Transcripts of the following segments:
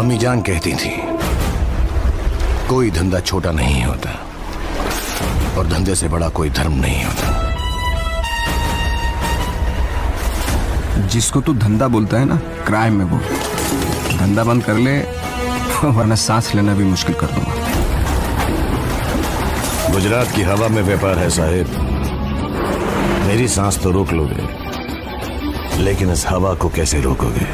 अम्मी जान कहती थी कोई धंधा छोटा नहीं होता और धंधे से बड़ा कोई धर्म नहीं होता। जिसको तू धंधा बोलता है ना क्राइम में बोल धंधा बंद कर ले वरना सांस लेना भी मुश्किल कर दूँगा। गुजरात की हवा में व्यापार है साहेब। मेरी सांस तो रोक लोगे लेकिन इस हवा को कैसे रोकोगे?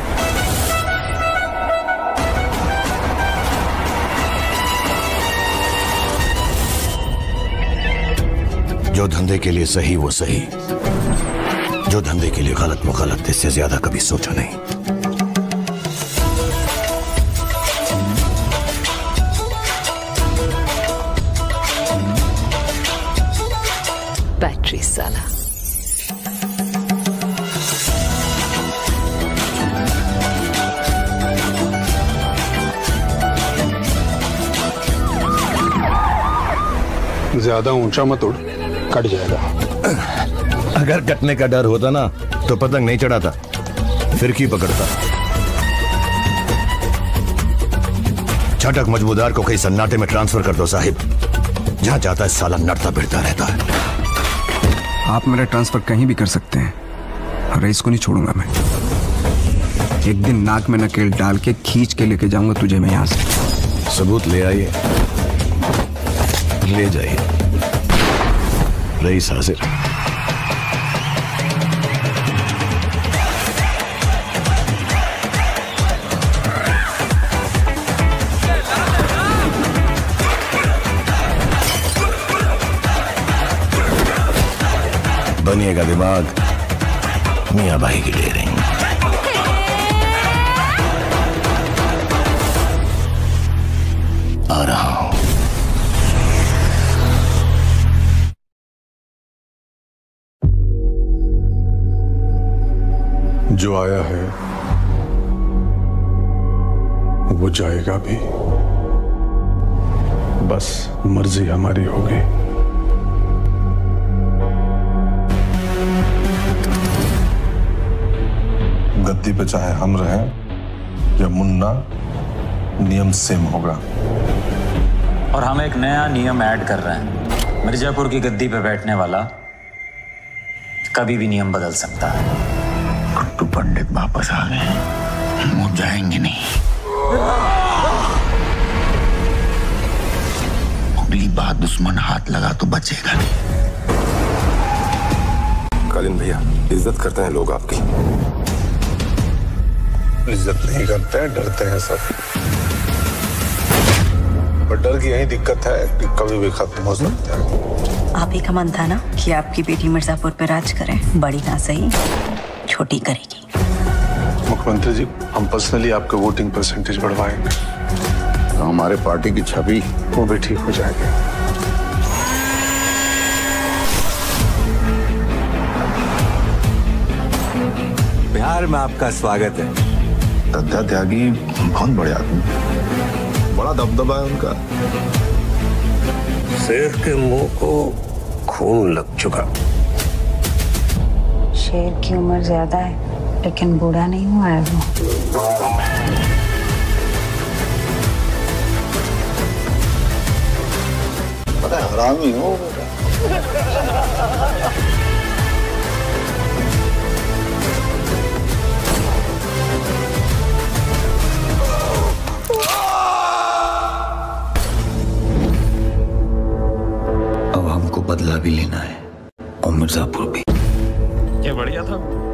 जो धंधे के लिए सही वो सही। जो धंधे के लिए गलत वो गलत। इससे ज़्यादा कभी सोचा नहीं। बैटरी साला। ज़्यादा ऊँचा मत उड़। कट जाएगा। अगर कटने का डर होता ना तो पतंग नहीं चढ़ाता फिर की पकड़ता? छटक मजबूदार को कहीं सन्नाटे में ट्रांसफ़र कर दो साहिब। जहाँ जाता है साला नड़ता बिड़ता रहता है। आप मेरा ट्रांसफ़र कहीं भी कर सकते हैं रईस को नहीं छोड़ूँगा मैं। एक दिन नाक में नकेल डाल के खींच के लेके जाऊँगा तुझे मैं यहाँ से। सबूत ले आइए। ले जाइए। रईस हाजिर बनिएगा दिमाग मियाँ भाई की ले जो आया है, वो जाएगा भी। बस मर्ज़ी हमारी होगी। गद्दी पे चाहे हम रहें, या मुन्ना, नियम सेम होगा। और हम एक नया नियम ऐड कर रहे हैं। मिर्जापुर की गद्दी पे बैठने वाला कभी भी नियम बदल सकता है। पंडित वापस आ गए वो जाएँगे नहीं। अगली बार दुश्मन हाथ लगा तो बचेगा नहीं। कालिन भैया इज़्ज़त करते हैं लोग आपकी। इज़्ज़त नहीं करते हैं डरते हैं सब। पर डर की यही दिक्कत है कि कभी भी खत्म हो सकता है। आप ही का मन था ना कि आपकी बेटी मिर्जापुर पे राज करे। बड़ी ना सही छोटी करेगी। मुख्यमंत्री जी हम पर्सनली आपके वोटिंग परसेंटेज बढ़वाएँगे। तो हमारे पार्टी की छवि वो भी ठीक हो जाएगी। बिहार में आपका स्वागत है। दद्दा त्यागी बहुत बड़े आदमी बड़ा दबदबा है उनका। शेर के मुँह को खून लग चुका। शेर की उम्र ज़्यादा है। लेकिन बूढ़ा नहीं हुआ है वो। पता हरामी हो अब हमको बदला भी लेना है और मिर्जापुर भी। ये बढ़िया था।